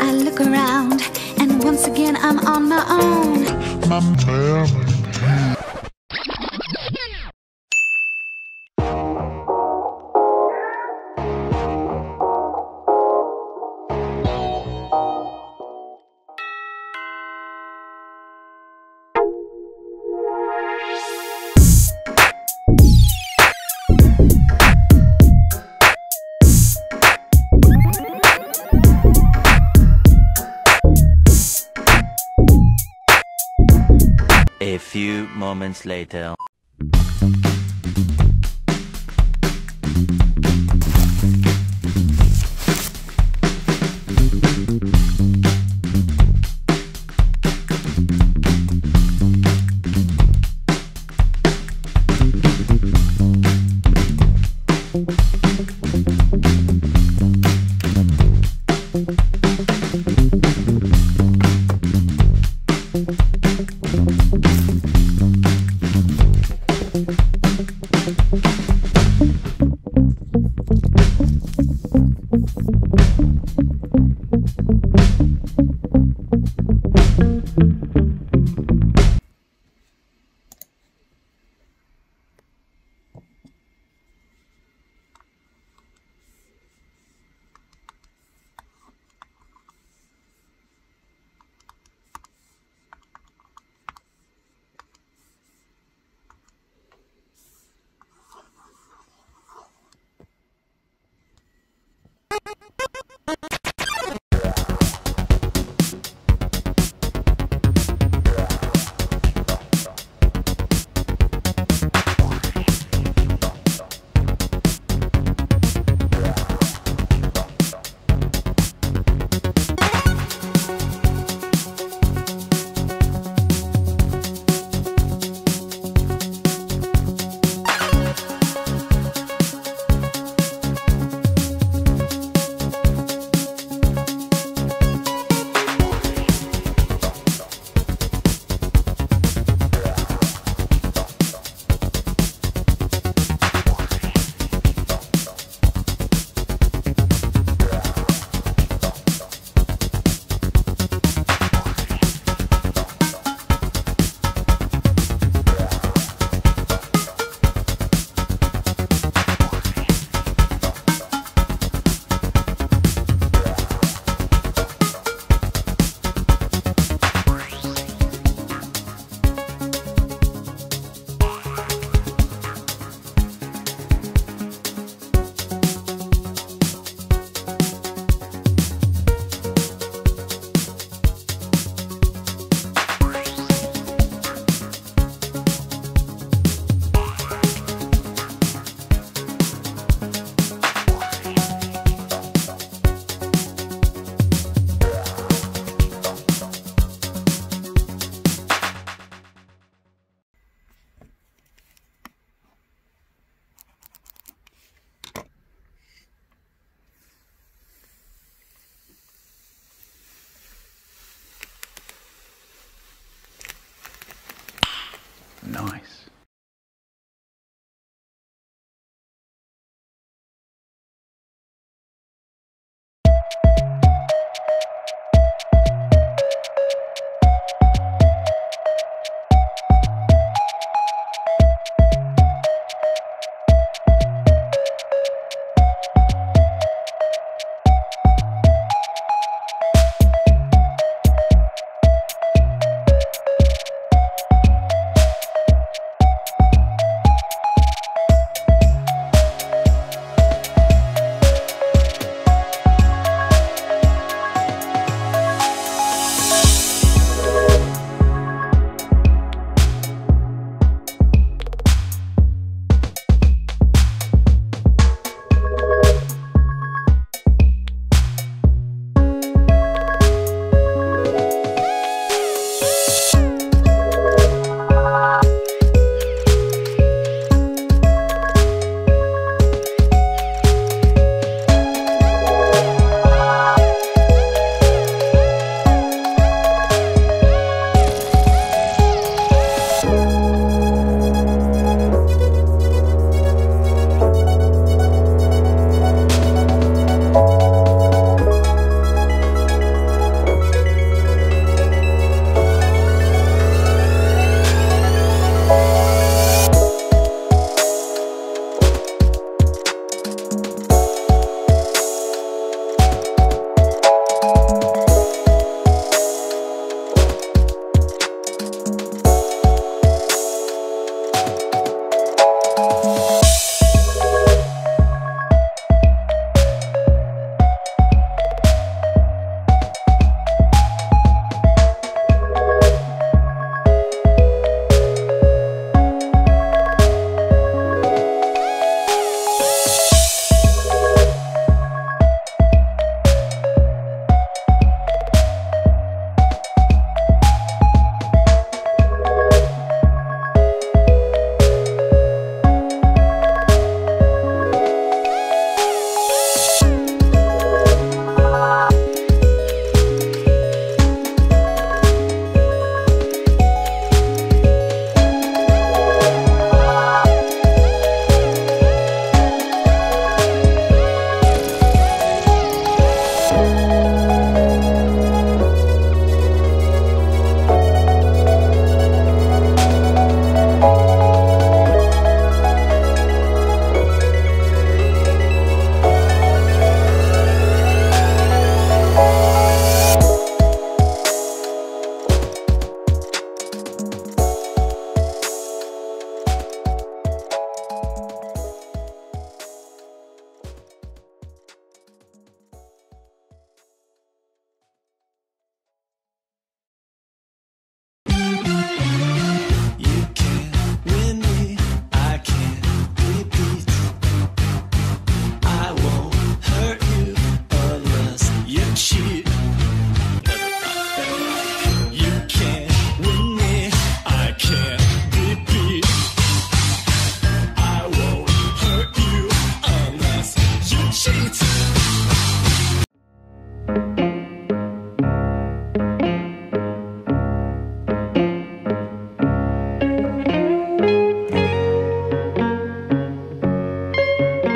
I look around, and once again I'm on my own. A few moments later. Nice.